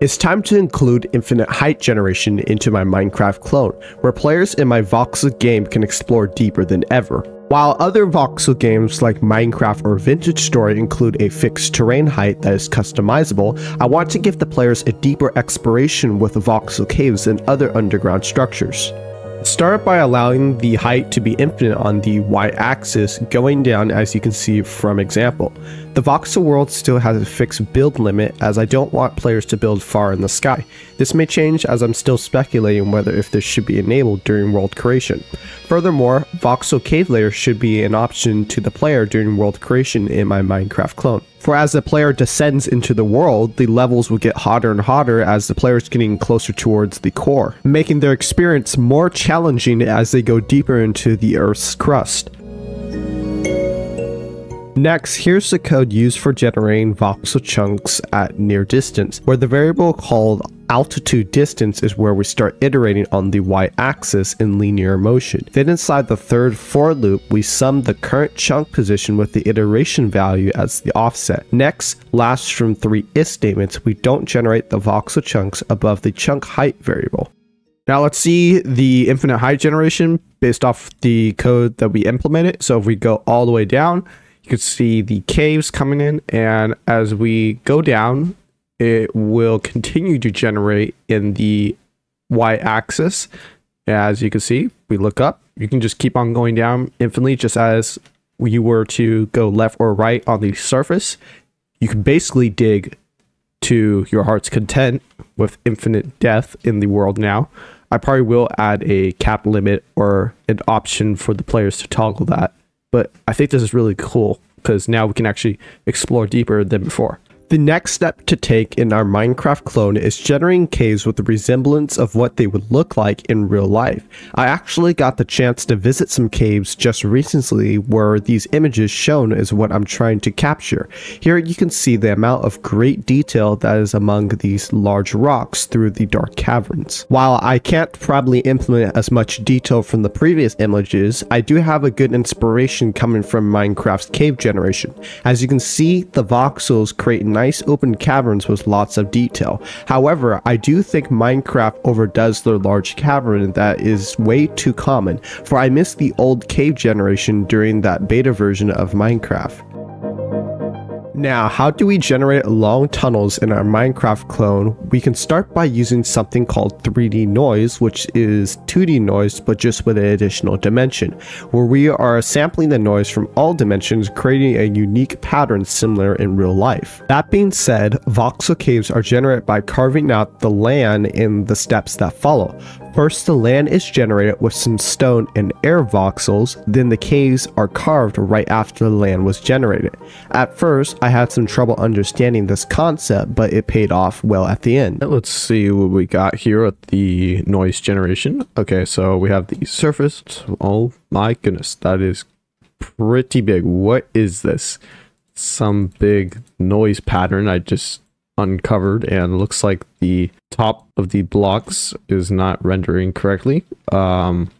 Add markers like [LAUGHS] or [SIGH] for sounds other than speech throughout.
It's time to include infinite height generation into my Minecraft clone, where players in my voxel game can explore deeper than ever. While other voxel games like Minecraft or Vintage Story include a fixed terrain height that is customizable, I want to give the players a deeper exploration with voxel caves and other underground structures. Start by allowing the height to be infinite on the y-axis going down as you can see from example. The voxel world still has a fixed build limit as I don't want players to build far in the sky. This may change as I'm still speculating whether if this should be enabled during world creation. Furthermore, voxel cave layers should be an option to the player during world creation in my Minecraft clone. For as the player descends into the world, the levels will get hotter and hotter as the player is getting closer towards the core, making their experience more challenging as they go deeper into the Earth's crust. Next, here's the code used for generating voxel chunks at near distance, where the variable called altitude distance is where we start iterating on the y-axis in linear motion. Then inside the third for loop, we sum the current chunk position with the iteration value as the offset. Next, last from three if statements, we don't generate the voxel chunks above the chunk height variable. Now let's see the infinite height generation based off the code that we implemented. So if we go all the way down, you can see the caves coming in and as we go down it will continue to generate in the y-axis. As you can see, we look up, you can just keep on going down infinitely just as you were to go left or right on the surface. You can basically dig to your heart's content with infinite depth in the world now. I probably will add a cap limit or an option for the players to toggle that. But I think this is really cool because now we can actually explore deeper than before. The next step to take in our Minecraft clone is generating caves with a resemblance of what they would look like in real life. I actually got the chance to visit some caves just recently where these images shown is what I'm trying to capture. Here you can see the amount of great detail that is among these large rocks through the dark caverns. While I can't probably implement as much detail from the previous images, I do have a good inspiration coming from Minecraft's cave generation. As you can see, the voxels create nice open caverns with lots of detail. However, I do think Minecraft overdoes their large cavern that is way too common, for I miss the old cave generation during that beta version of Minecraft. Now, how do we generate long tunnels in our Minecraft clone? We can start by using something called 3D noise, which is 2D noise, but just with an additional dimension, where we are sampling the noise from all dimensions, creating a unique pattern similar in real life. That being said, voxel caves are generated by carving out the land in the steps that follow. First, the land is generated with some stone and air voxels, then the caves are carved right after the land was generated. At first, I had some trouble understanding this concept, but it paid off well at the end. Let's see what we got here with the noise generation. Okay, so we have the surface. Oh my goodness, that is pretty big. What is this? Some big noise pattern. I just uncovered and looks like the top of the blocks is not rendering correctly. Um,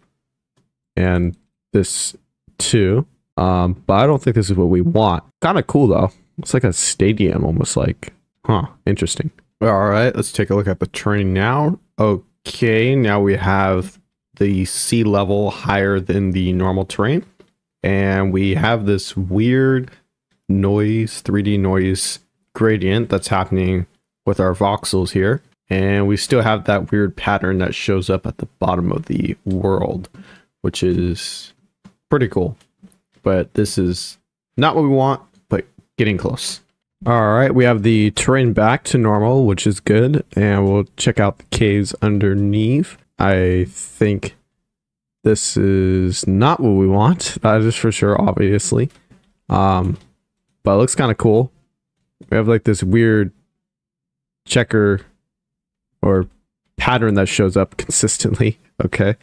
and this too. Um, but I don't think this is what we want. Kind of cool though. It's like a stadium, almost like, huh, interesting. All right, let's take a look at the terrain now. Okay, now we have the sea level higher than the normal terrain. And we have this weird noise, 3D noise gradient that's happening with our voxels here. And we still have that weird pattern that shows up at the bottom of the world, which is pretty cool. But this is not what we want, but getting close. All right, we have the terrain back to normal, which is good. And we'll check out the caves underneath. I think this is not what we want. That is for sure, obviously. Um, but it looks kind of cool. We have like this weird checker or pattern that shows up [LAUGHS] consistently. Okay.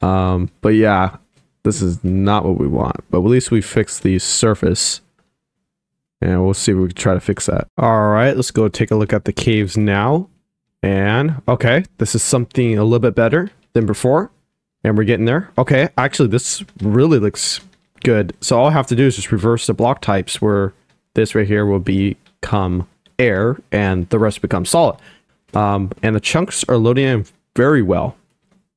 Um, but yeah, this is not what we want. But at least we fixed the surface. And we'll see if we can try to fix that. All right, let's go take a look at the caves now. And okay, this is something a little bit better than before. And we're getting there. Okay, actually, this really looks good. So all I have to do is just reverse the block types where this right here will become air and the rest becomes solid. Um, and the chunks are loading in very well.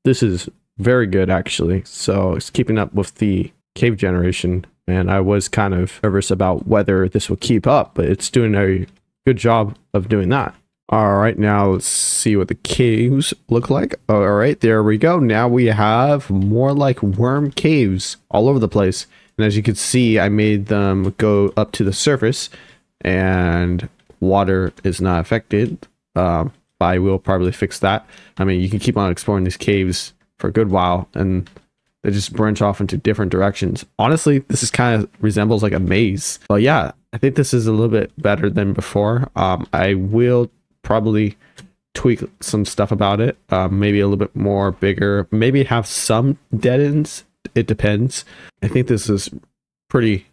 This is very good actually. So it's keeping up with the cave generation. And I was kind of nervous about whether this will keep up, but it's doing a good job of doing that. All right, now let's see what the caves look like. All right, there we go. Now we have more like worm caves all over the place. And as you can see, I made them go up to the surface and water is not affected. Um, I will probably fix that. I mean, you can keep on exploring these caves for a good while and they just branch off into different directions. Honestly, this is kind of resembles like a maze. But yeah, I think this is a little bit better than before. Um, I will probably tweak some stuff about it. Um, maybe a little bit more bigger. Maybe have some dead ends. It depends. I think this is pretty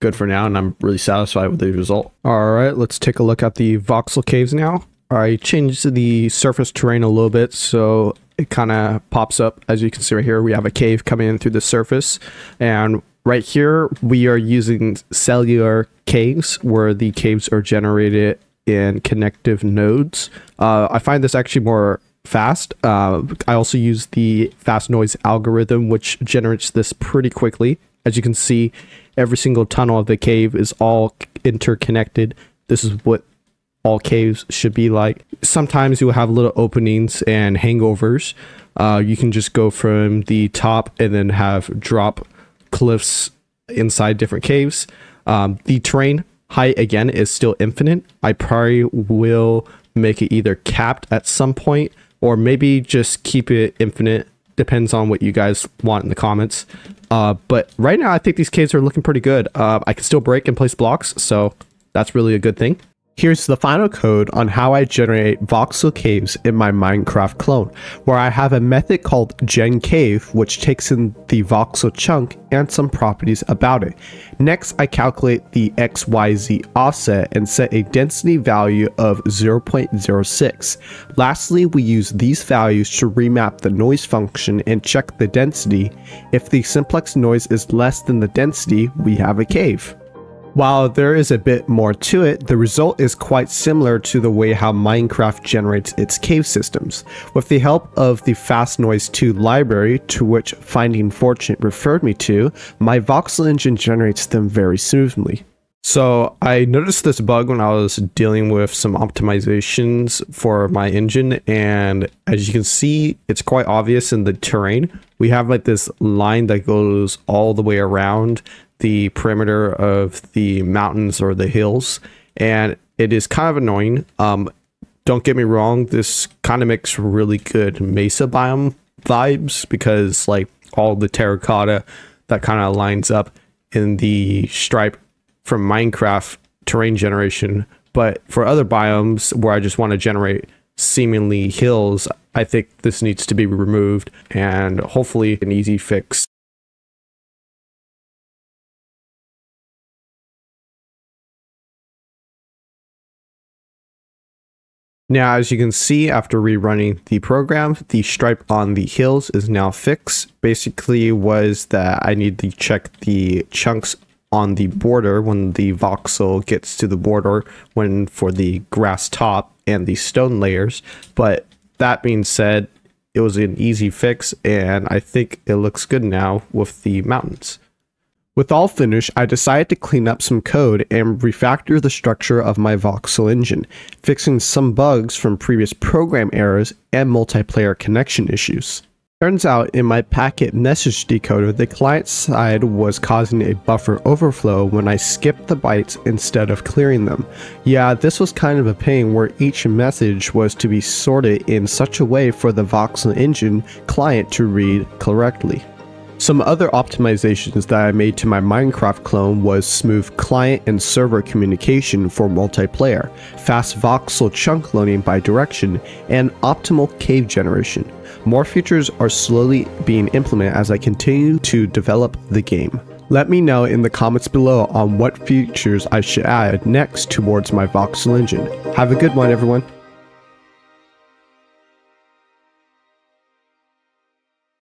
good for now, and I'm really satisfied with the result. All right, let's take a look at the voxel caves now. I changed the surface terrain a little bit so it kind of pops up. As you can see right here, we have a cave coming in through the surface. And right here, we are using cellular caves where the caves are generated in connective nodes. Uh, I find this actually more fast. Uh, I also use the fast noise algorithm, which generates this pretty quickly. As you can see, every single tunnel of the cave is all interconnected. This is what all caves should be like. Sometimes you will have little openings and hangovers. Uh, you can just go from the top and then have drop cliffs inside different caves. Um, the terrain height again is still infinite. I probably will make it either capped at some point or maybe just keep it infinite. Depends on what you guys want in the comments. Uh, but right now, I think these caves are looking pretty good. Uh, I can still break and place blocks, so that's really a good thing. Here's the final code on how I generate voxel caves in my Minecraft clone, where I have a method called genCave, which takes in the voxel chunk and some properties about it. Next, I calculate the XYZ offset and set a density value of 0.06. Lastly, we use these values to remap the noise function and check the density. If the simplex noise is less than the density, we have a cave. While there is a bit more to it, the result is quite similar to the way how Minecraft generates its cave systems. With the help of the Fast Noise 2 library, to which Finding Fortune referred me to, my voxel engine generates them very smoothly. So I noticed this bug when I was dealing with some optimizations for my engine and as you can see it's quite obvious in the terrain. We have like this line that goes all the way around the perimeter of the mountains or the hills, and it is kind of annoying. Um, don't get me wrong, this kind of makes really good mesa biome vibes because like all the terracotta that kind of lines up in the stripe from Minecraft terrain generation. But for other biomes where I just want to generate seemingly hills, I think this needs to be removed and hopefully an easy fix Now, as you can see after rerunning the program, the stripe on the hills is now fixed. Basically was that I need to check the chunks on the border when the voxel gets to the border when for the grass top and the stone layers. But that being said, it was an easy fix and I think it looks good now with the mountains. With all finished, I decided to clean up some code and refactor the structure of my voxel engine, fixing some bugs from previous program errors and multiplayer connection issues. Turns out in my packet message decoder, the client side was causing a buffer overflow when I skipped the bytes instead of clearing them. Yeah, this was kind of a pain where each message was to be sorted in such a way for the voxel engine client to read correctly. Some other optimizations that I made to my Minecraft clone was smooth client and server communication for multiplayer, fast voxel chunk loading by direction, and optimal cave generation. More features are slowly being implemented as I continue to develop the game. Let me know in the comments below on what features I should add next towards my voxel engine. Have a good one everyone.